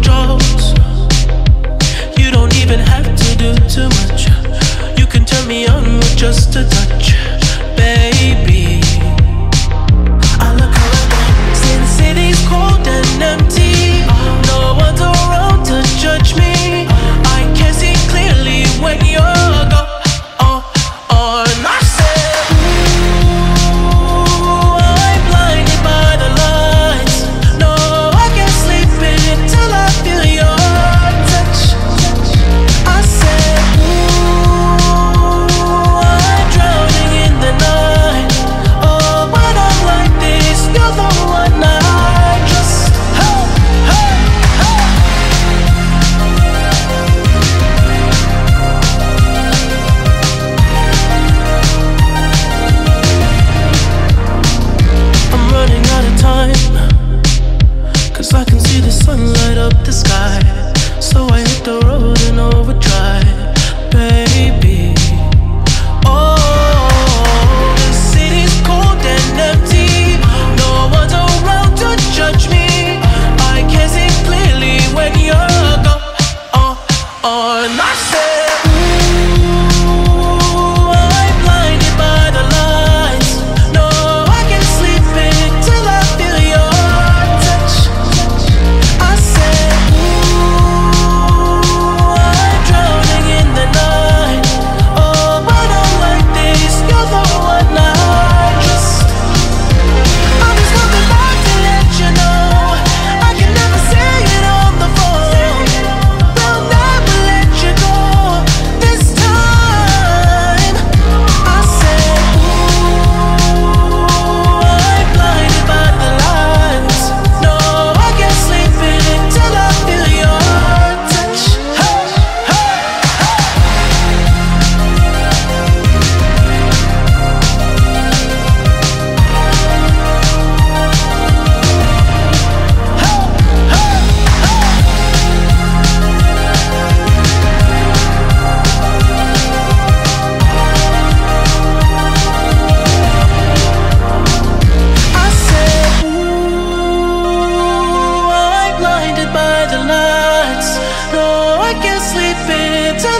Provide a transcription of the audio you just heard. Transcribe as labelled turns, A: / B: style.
A: drought. You don't even have to do too much. You can turn me on with just a touch. Cause I can see the sun light up the sky. sleeping.